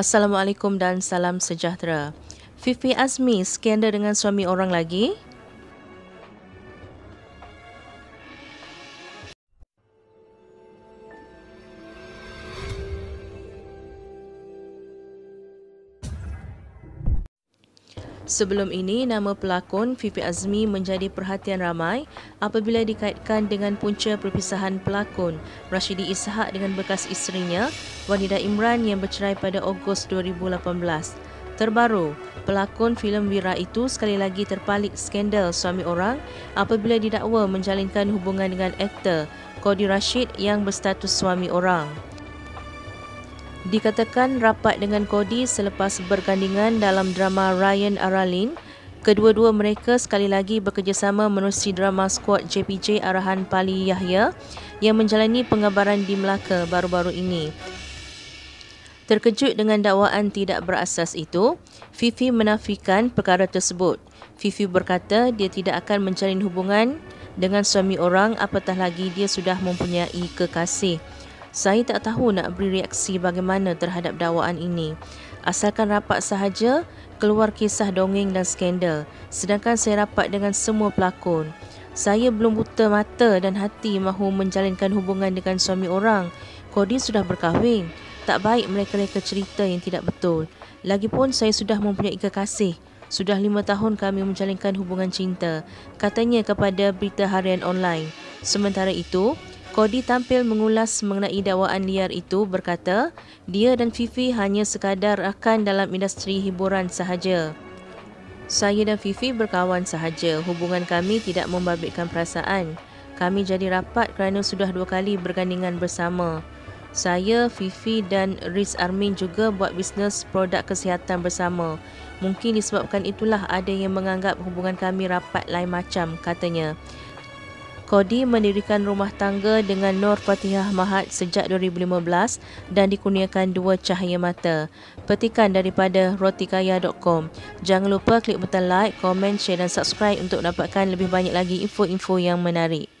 Assalamualaikum dan salam sejahtera. Fifi Azmi skandal dengan suami orang lagi? Sebelum ini, nama pelakon Fifi Azmi menjadi perhatian ramai apabila dikaitkan dengan punca perpisahan pelakon Rashidi Ishak dengan bekas isterinya, Wanida Imran yang bercerai pada Ogos 2018. Terbaru, pelakon filem Wira itu sekali lagi terpalik skandal suami orang apabila didakwa menjalinkan hubungan dengan aktor Kodi Rashid yang berstatus suami orang. Dikatakan rapat dengan Kodi selepas bergandingan dalam drama Ryan Aralin, kedua-dua mereka sekali lagi bekerjasama menerusi drama skuad JPJ arahan Pali Yahya yang menjalani pengabaran di Melaka baru-baru ini. Terkejut dengan dakwaan tidak berasas itu, Fifi menafikan perkara tersebut. Fifi berkata dia tidak akan menjalin hubungan dengan suami orang apatah lagi dia sudah mempunyai kekasih. Saya tak tahu nak beri reaksi bagaimana terhadap dakwaan ini. Asalkan rapat sahaja, keluar kisah dongeng dan skandal. Sedangkan saya rapat dengan semua pelakon. Saya belum buta mata dan hati mahu menjalinkan hubungan dengan suami orang. Kodi sudah berkahwin. Tak baik mereka-reka cerita yang tidak betul. Lagipun saya sudah mempunyai kekasih. Sudah lima tahun kami menjalinkan hubungan cinta. Katanya kepada berita harian online. Sementara itu, Kodi tampil mengulas mengenai dakwaan liar itu berkata, dia dan Fifi hanya sekadar akan dalam industri hiburan sahaja. Saya dan Fifi berkawan sahaja. Hubungan kami tidak membabitkan perasaan. Kami jadi rapat kerana sudah dua kali bergandingan bersama. Saya, Fifi dan Riz Armin juga buat bisnes produk kesihatan bersama. Mungkin disebabkan itulah ada yang menganggap hubungan kami rapat lain macam, katanya. Kodi mendirikan rumah tangga dengan Nur Fatihah Mahat sejak 2015 dan dikurniakan dua cahaya mata. Petikan daripada rotikaya.com. Jangan lupa klik butang like, komen, share dan subscribe untuk dapatkan lebih banyak lagi info-info yang menarik.